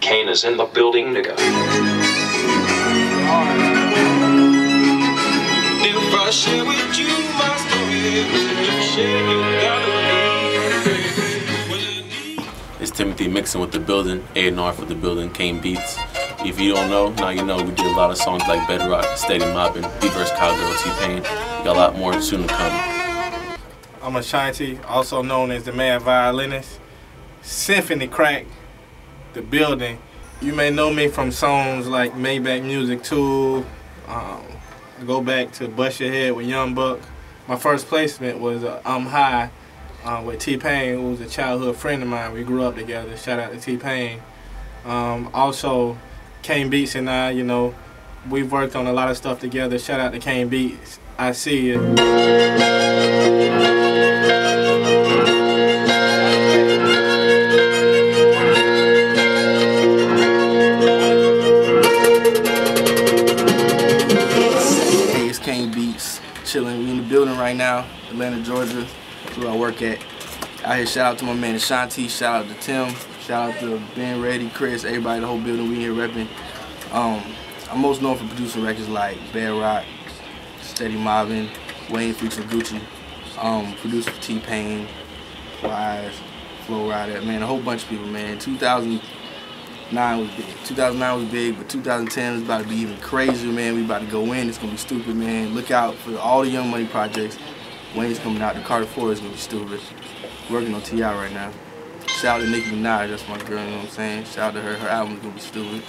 Kane is in the building, nigga. If I share with you my story, you share your Timothy Mixon with the building, A&R for the building, Kane Beatz. If you don't know, now you know we did a lot of songs like Bedrock, Steady Mobbin, B vs. Cowgirl, T-Pain. Got a lot more soon to come. I'm Ashanti, also known as the Mad Violinist. Symphony Crack, the building. You may know me from songs like Maybach Music 2. Um, go back to Bust Your Head with Young Buck. My first placement was uh, I'm High uh, with T-Pain, who was a childhood friend of mine. We grew up together. Shout out to T-Pain. Um, also, Kane Beatz and I, you know, we've worked on a lot of stuff together. Shout out to Kane Beatz. I see you. Hey, it's Kane Beatz, chilling. We in the building right now, Atlanta, Georgia. Where I work at. Out here, shout out to my man Ashanti, shout out to Tim, shout out to Ben Reddy, Chris, everybody, the whole building. We here repping. Um, I'm most known for producing records like Bedrock, Steady Mobbin, Wayne featuring Gucci, um, for T-Pain, Wise, Flo Rida, man, a whole bunch of people, man. 2009 was big. 2009 was big, but 2010 is about to be even crazier, man. We about to go in. It's gonna be stupid, man. Look out for all the Young Money projects. Wayne's coming out. The Carter 4 is gonna be stupid. Working on T.I. right now. Shout out to Nicki Minaj. That's my girl. You know what I'm saying? Shout out to her. Her album's gonna be stupid.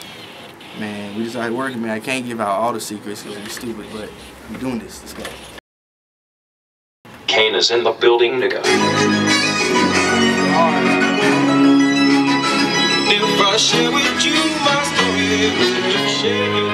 Man, we just out working, man. I can't give out all the secrets because it'll be stupid, but we're doing this. Let's go. Kane is in the building, nigga. If I share with you my story, will you share your